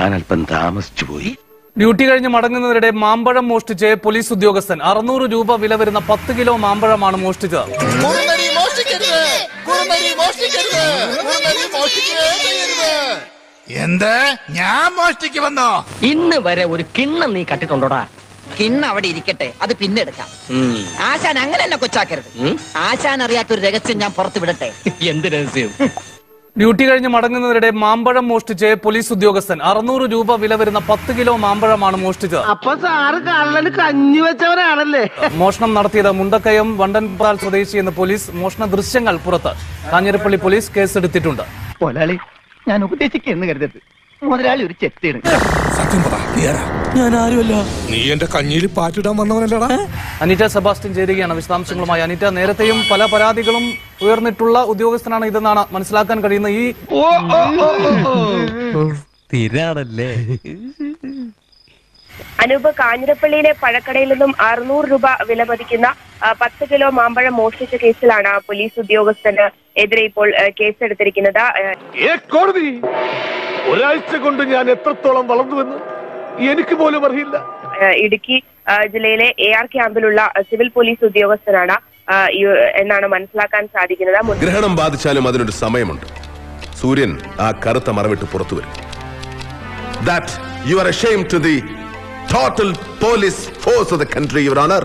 ഞാൻ അല്പം താമസിച്ചു പോയി. ഡ്യൂട്ടി കഴിഞ്ഞ് മടങ്ങുന്നതിനിടെ മാമ്പഴം മോഷ്ടിച്ച് പോലീസ് ഉദ്യോഗസ്ഥൻ. അറുന്നൂറ് രൂപ വില വരുന്ന പത്ത് കിലോ മാമ്പഴമാണ് മോഷ്ടിച്ചത്. എന്ത്? ഞാൻ മോഷ്ടിക്ക് വന്നോ? ഇന്ന് വരെ ഒരു കിണ്ണം നീ കട്ടിട്ടുണ്ടോടാ? കിണ്ണം അവിടെ ഇരിക്കട്ടെ. അത് പിന്നെ എടുക്കാം. ആശാൻ അങ്ങനെ എന്നെ കൊച്ചാക്കരുത്. ആശാൻ അറിയാത്തൊരു രഹസ്യം ഞാൻ പുറത്തു വിടട്ടെ എന്ത് രഹസ്യം? ഡ്യൂട്ടി കഴിഞ്ഞ് മടങ്ങുന്നതിനിടെ മാമ്പഴം മോഷ്ടിച്ച് പോലീസ് ഉദ്യോഗസ്ഥൻ അറുന്നൂറ് രൂപ വില വരുന്ന പത്ത് കിലോ മാമ്പഴമാണ് മോഷ്ടിച്ചത്. അപ്പൊ സാറ് കള്ളന് കഞ്ഞി വെച്ചവരാണല്ലേ മോഷണം നടത്തിയത് മുണ്ടക്കയം വണ്ടൻപാൽ സ്വദേശി എന്ന് പോലീസ് മോഷണ ദൃശ്യങ്ങൾ പുറത്ത്. കാഞ്ഞിരപ്പള്ളി പോലീസ് കേസെടുത്തിട്ടുണ്ട്. മുതലാളി ഞാൻ ഉപദേശിക്കുന്നു കരുതരുത്. മുതലാളി ഒരു ചെത്തിയാണ് സത്യം പറ നീ ആരുമല്ല നീ എന്റെ കഞ്ഞിയിൽ പാറ്റിടാൻ വന്നവനല്ലടാ. അനിറ്റ സെബാസ്റ്റ്യൻ ചേരുകയാണ് വിശദാംശങ്ങളുമായി. അനിറ്റ നേരത്തെയും പല പരാതികളും ഉയർന്നിട്ടുള്ള ഉദ്യോഗസ്ഥനാണ് ഇതെന്നാണ് മനസ്സിലാക്കാൻ കഴിയുന്ന ഈ അനൂപ് കാഞ്ഞിരപ്പള്ളിയിലെ പഴക്കടയിൽ നിന്നും അറുന്നൂറ് രൂപ വില പതിക്കുന്ന പത്ത് കിലോ മാമ്പഴം മോഷ്ടിച്ച കേസിലാണ് പോലീസ് ഉദ്യോഗസ്ഥന് എതിരെ ഇപ്പോൾ കേസെടുത്തിരിക്കുന്നത്. ഒരാഴ്ച കൊണ്ട് ഞാൻ എത്രത്തോളം വളർന്നുവെന്ന് എനിക്ക് പോലും അറിയില്ല. ഇടുക്കി ജില്ലയിലെ എ ആർ ക്യാമ്പിലുള്ള സിവിൽ പോലീസ് ഉദ്യോഗസ്ഥനാണ് എന്നാണ് മനസ്സിലാക്കാൻ സാധിക്കുന്നത്. ഗ്രഹണം ബാധിച്ചാലും അതിനൊരു സമയമുണ്ട്. സൂര്യൻ ആ കറുത്ത മറവിട്ട് പുറത്തു വരും. That you are ashamed to the total police force of the country your honour